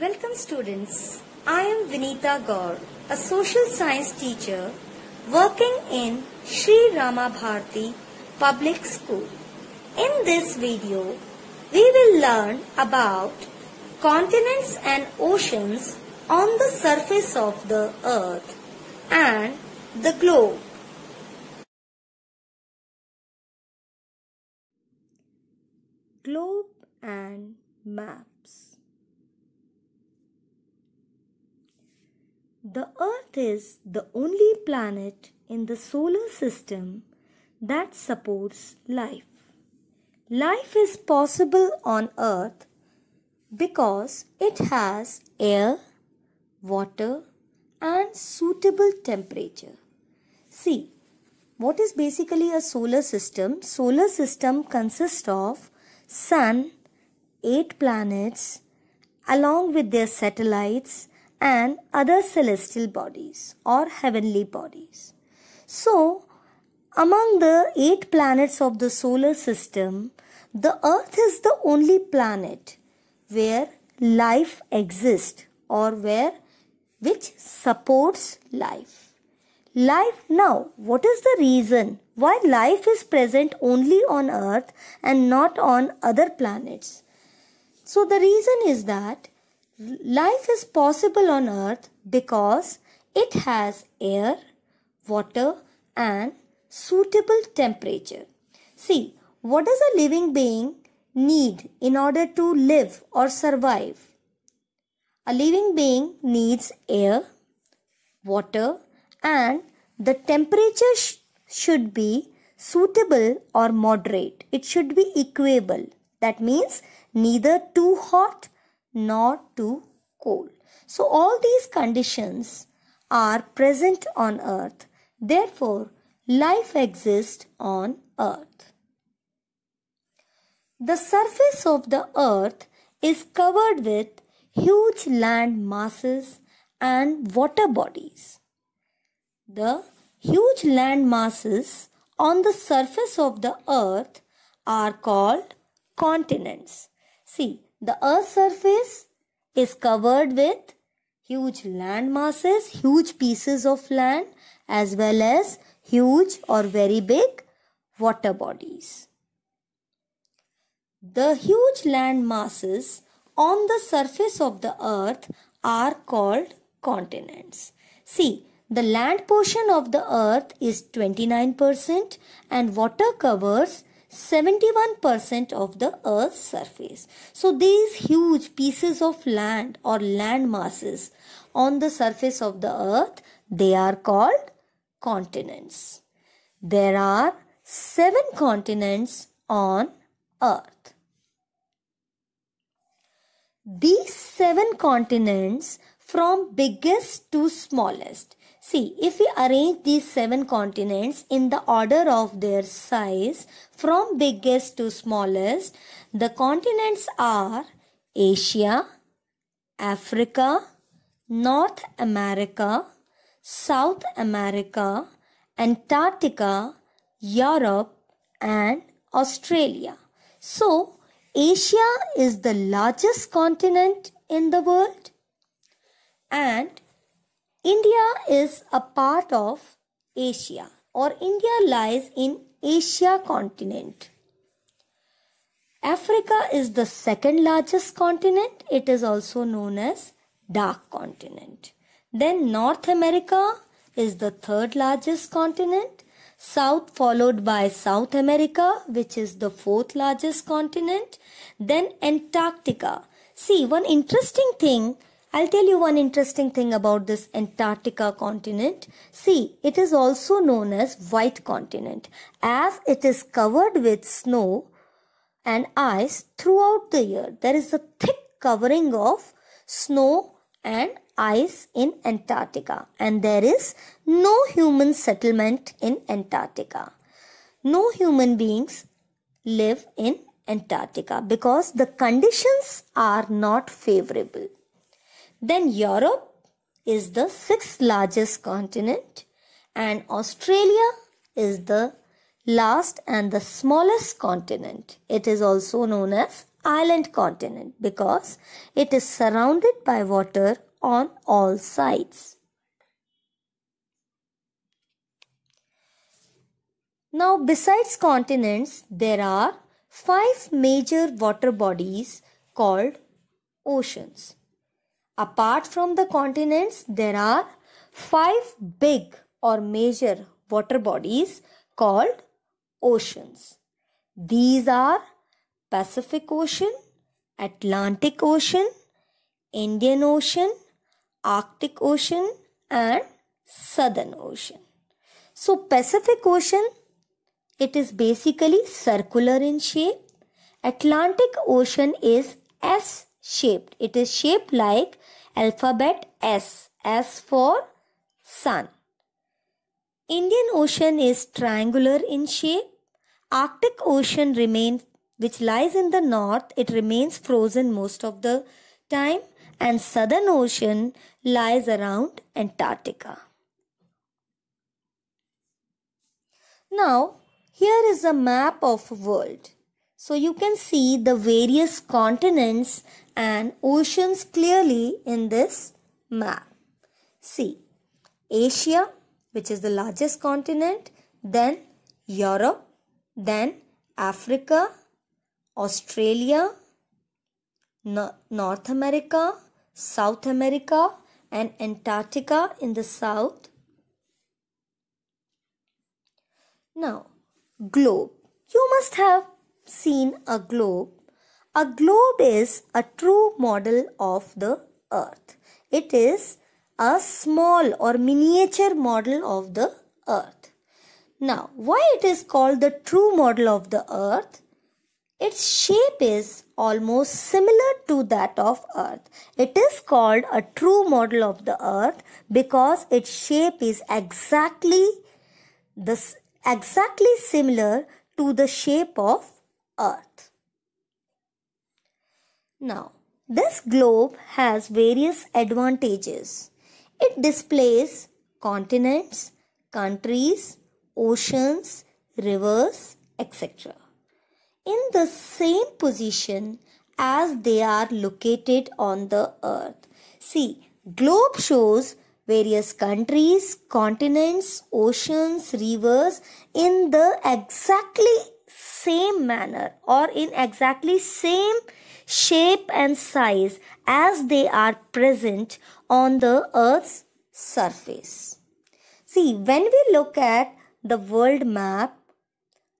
Welcome students. I am Vinita Gaur, a social science teacher working in Shri Rama Bharti Public School. In this video, we will learn about continents and oceans on the surface of the earth and the globe. Globe and maps. The Earth is the only planet in the solar system that supports life. Life is possible on Earth because it has air, water, and suitable temperature. See, what is basically a solar system? Solar system consists of sun, eight planets along with their satellites and other celestial bodies or heavenly bodies. So, among the eight planets of the solar system, the earth is the only planet where life exists or where which supports life. Life now, what is the reason why life is present only on earth and not on other planets? So the reason is that life is possible on earth because it has air, water and suitable temperature. See, what does a living being need in order to live or survive? A living being needs air, water and the temperature sh- should be suitable or moderate. It should be equable. That means neither too hot nor too cold. So all these conditions are present on earth. Therefore, life exists on earth. The surface of the earth is covered with huge land masses and water bodies. The huge land masses on the surface of the earth are called continents. See, the earth's surface is covered with huge land masses, huge pieces of land as well as huge or very big water bodies. The huge land masses on the surface of the earth are called continents. See, the land portion of the earth is 29% and water covers 71% of the earth's surface. So these huge pieces of land or land masses on the surface of the earth, they are called continents. There are seven continents on earth. These seven continents from biggest to smallest. See, if we arrange these seven continents in the order of their size from biggest to smallest, the continents are Asia, Africa, North America, South America, Antarctica, Europe, and Australia. So, Asia is the largest continent in the world and India is a part of Asia or India lies in Asia continent. Africa is the second largest continent. It is also known as dark continent. Then North America is the third largest continent. South followed by South America which is the fourth largest continent. Then Antarctica. See one interesting thing I'll tell you one interesting thing about this Antarctica continent. See, it is also known as white continent as it is covered with snow and ice throughout the year. There is a thick covering of snow and ice in Antarctica and there is no human settlement in Antarctica. No human beings live in Antarctica because the conditions are not favorable. Then Europe is the sixth largest continent and Australia is the last and the smallest continent. It is also known as island continent because it is surrounded by water on all sides. Now, besides continents, there are five major water bodies called oceans. Apart from the continents, there are five big or major water bodies called oceans. These are Pacific Ocean, Atlantic Ocean, Indian Ocean, Arctic Ocean and Southern Ocean. So Pacific Ocean, it is basically circular in shape. Atlantic Ocean is S shaped. It is shaped like alphabet S. S for sun. Indian Ocean is triangular in shape. Arctic Ocean remains which lies in the north, it remains frozen most of the time and Southern Ocean lies around Antarctica. Now, here is a map of world. So you can see the various continents and oceans clearly in this map. See, Asia, which is the largest continent, then Europe, then Africa, Australia, no North America, South America and Antarctica in the south. Now, globe. You must have seen a globe. A globe is a true model of the earth. It is a small or miniature model of the earth. Now, why it is called the true model of the earth? Its shape is almost similar to that of earth. It is called a true model of the earth because its shape is exactly this exactly similar to the shape of earth. Now, this globe has various advantages. It displays continents, countries, oceans, rivers, etc. in the same position as they are located on the earth. See, globe shows various countries, continents, oceans, rivers in the exactly same manner or in exactly same shape and size as they are present on the earth's surface. See, when we look at the world map,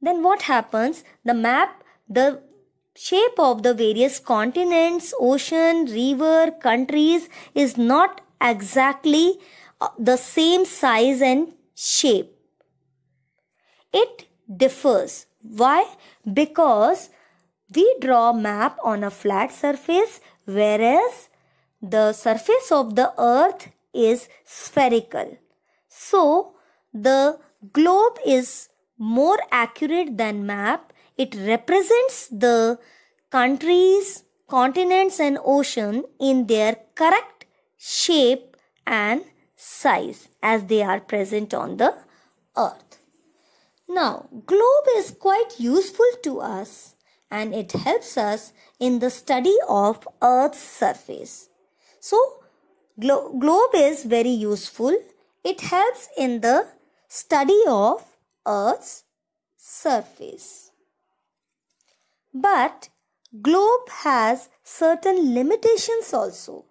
then what happens? The map, the shape of the various continents, ocean, river, countries is not exactly uh, the same size and shape. It differs. Why? Because we draw map on a flat surface whereas the surface of the earth is spherical. So the globe is more accurate than map. It represents the countries, continents and ocean in their correct shape and size as they are present on the earth. Now, globe is quite useful to us and it helps us in the study of earth's surface. So, glo globe is very useful. It helps in the study of Earth's surface. But globe has certain limitations also.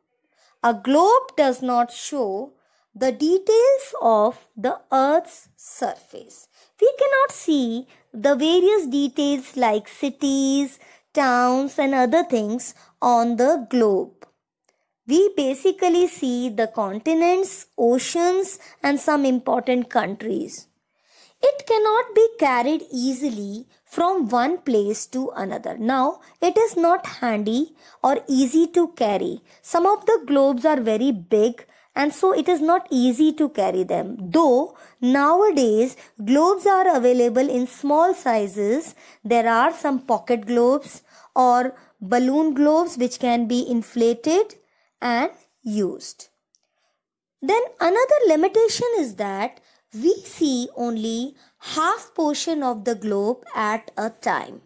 A globe does not show the details of the Earth's surface. We cannot see the various details like cities, towns and other things on the globe. We basically see the continents, oceans and some important countries. It cannot be carried easily from one place to another. Now, it is not handy or easy to carry. Some of the globes are very big and so it is not easy to carry them. Though nowadays globes are available in small sizes, there are some pocket globes or balloon globes which can be inflated and used. Then another limitation is that we see only half portion of the globe at a time.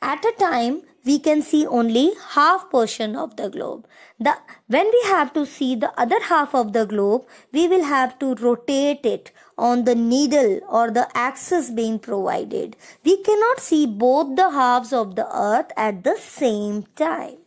At a time, we can see only half portion of the globe. The, when we have to see the other half of the globe, we will have to rotate it on the needle or the axis being provided. We cannot see both the halves of the earth at the same time.